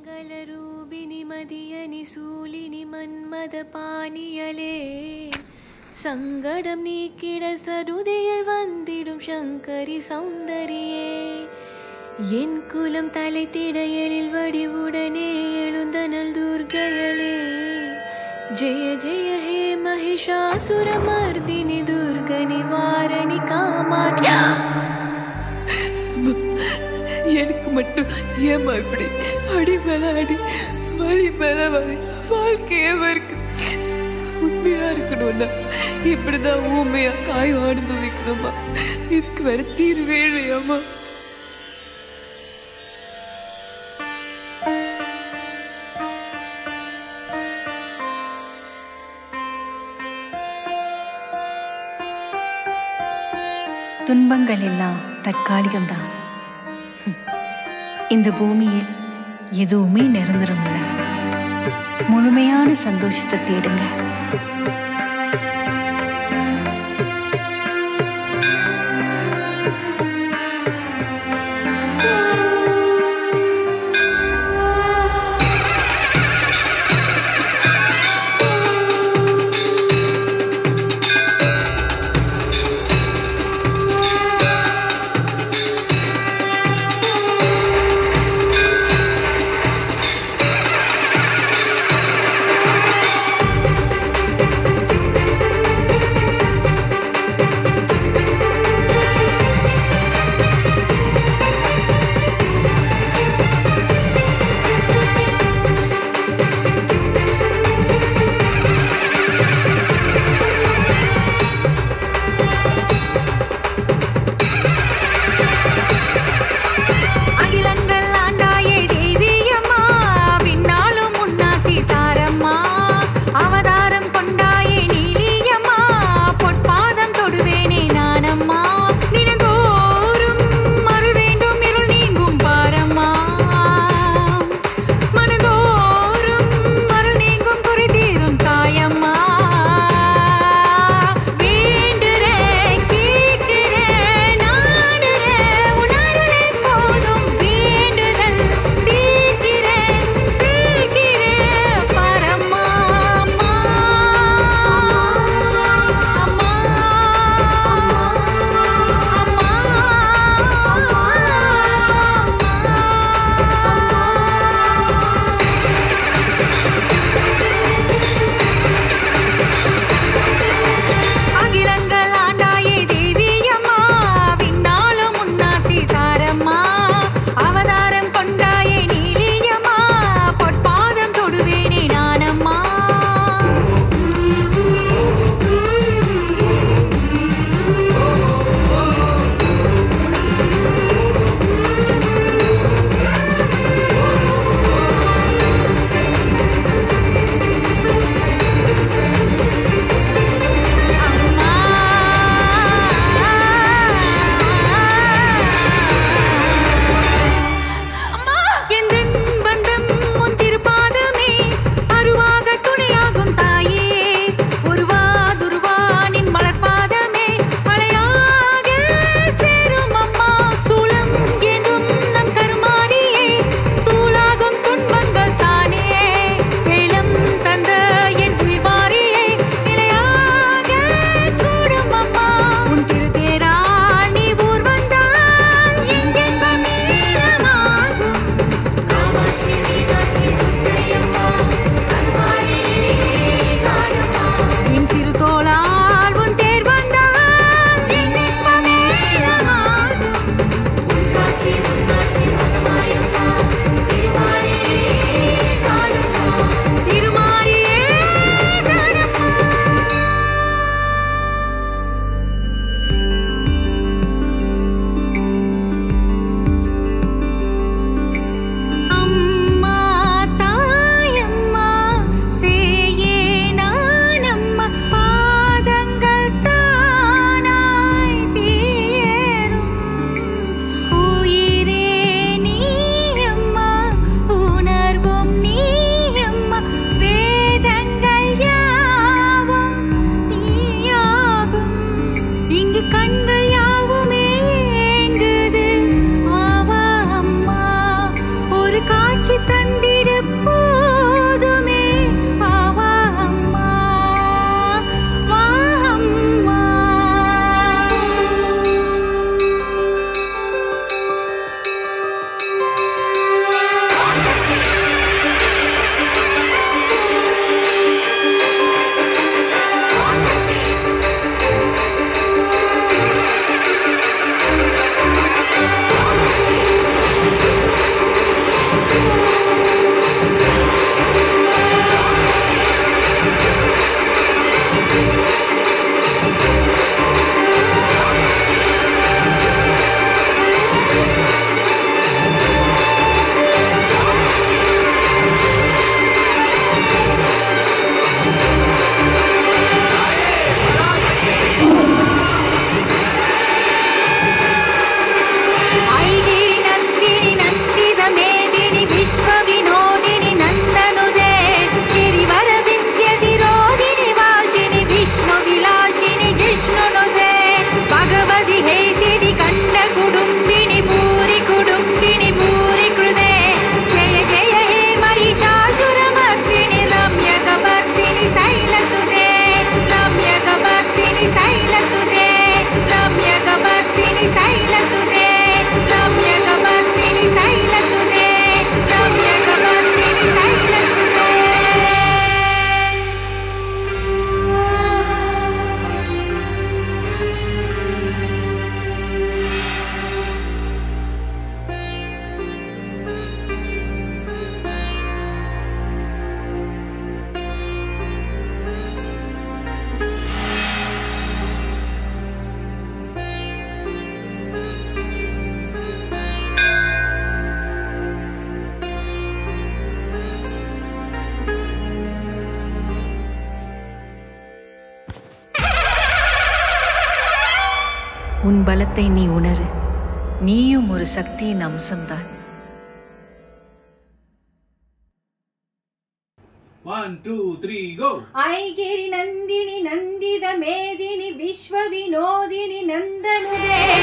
மங்களரூபிணி மதியனி சூலினி மன்மத பாணியலே. சங்கடம் நீக்கிட சருதியில் வந்திடும் சங்கரி சௌந்தரியே. என் குலம் தலைத்திட எழில் வடிவுடனே எழுந்தனல் துர்கையலே. ஜெய ஜெய ஹே மகிஷாசுர மர்தினி துர்க நிவாரணி காமாட்சி. மட்டும் ஏமா இப்படி? அடி மேல அடி வலி மேல வலி வாழ்க்கையே இருக்கு உண்மையா இருக்கணும்னா இப்படிதான் ஊமையா காயம் அனுபவிக்கணுமா இதுக்கு வேற தீர்வே இல்லையாமா துன்பங்கள் எல்லாம் தற்காலிகம்தான். இந்த பூமியில் எதுவுமே நிரந்தரம் இல்லை முழுமையான சந்தோஷத்தை தேடுங்க. உன் பலத்தை நீ உணரு. நீயும் ஒரு சக்தியின் அம்சம்தான். ஒன் ஐகிரி நந்தினி நந்தித விஸ்வ வினோதினி நந்தனுதே.